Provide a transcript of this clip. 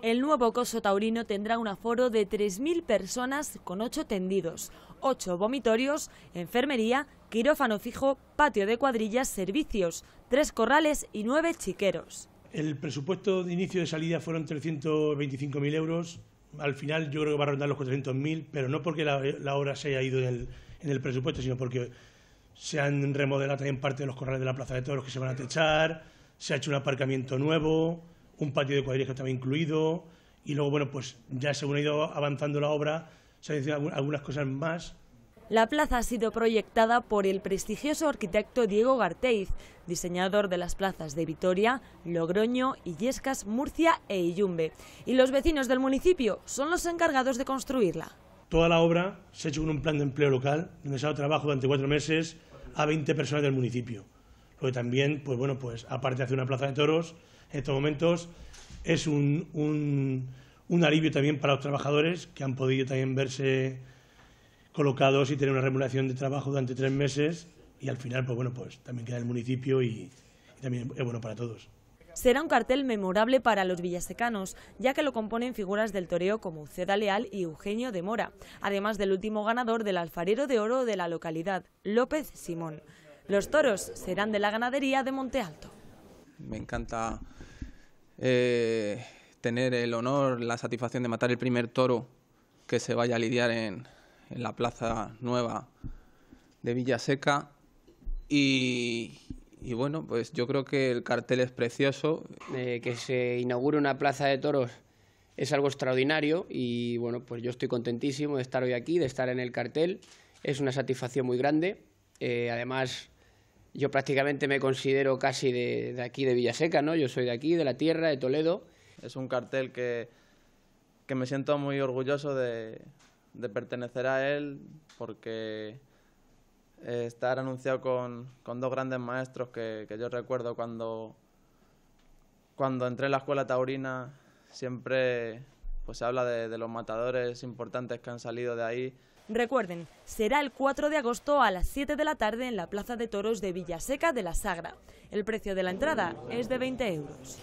El nuevo coso taurino tendrá un aforo de 3.000 personas con 8 tendidos, 8 vomitorios, enfermería, quirófano fijo, patio de cuadrillas, servicios, 3 corrales y 9 chiqueros. El presupuesto de inicio de salida fueron 325.000 euros. Al final yo creo que va a rondar los 400.000, pero no porque la, obra se haya ido en el, en el presupuesto, sino porque se han remodelado también parte de los corrales de la Plaza de Toros que se van a techar, se ha hecho un aparcamiento nuevo, un patio de cuadrillas que estaba incluido y luego, bueno, pues ya según ha ido avanzando la obra, se han hecho algunas cosas más. La plaza ha sido proyectada por el prestigioso arquitecto Diego Garteiz, diseñador de las plazas de Vitoria, Logroño, Illescas, Murcia e Iyumbe. Y los vecinos del municipio son los encargados de construirla. Toda la obra se ha hecho con un plan de empleo local, donde se ha dado trabajo durante cuatro meses a 20 personas del municipio. Lo que también, pues bueno, pues aparte de hacer una plaza de toros, en estos momentos es un, un, alivio también para los trabajadores que han podido también verse colocados y tener una remuneración de trabajo durante tres meses y al final, pues bueno, pues también queda el municipio y, también es bueno para todos. Será un cartel memorable para los villasecanos, ya que lo componen figuras del toreo como Ceda Leal y Eugenio de Mora, además del último ganador del alfarero de oro de la localidad, López Simón. Los toros serán de la ganadería de Monte Alto. Me encanta eh, tener el honor, la satisfacción de matar el primer toro que se vaya a lidiar en, la plaza nueva de Villaseca. Y, y, bueno, pues yo creo que el cartel es precioso. Eh, que se inaugure una plaza de toros es algo extraordinario y bueno, pues yo estoy contentísimo de estar hoy aquí, de estar en el cartel. Es una satisfacción muy grande. Eh, además, yo prácticamente me considero casi de, aquí, de Villaseca, ¿no? Yo soy de aquí, de la tierra, de Toledo. Es un cartel que, que me siento muy orgulloso de, pertenecer a él porque eh, estar anunciado con, dos grandes maestros que, yo recuerdo cuando, cuando entré en la escuela taurina, siempre pues se habla de, de los matadores importantes que han salido de ahí Recuerden, será el 4 de agosto a las 7 de la tarde en la Plaza de Toros de Villaseca de la Sagra. El precio de la entrada es de 20 euros.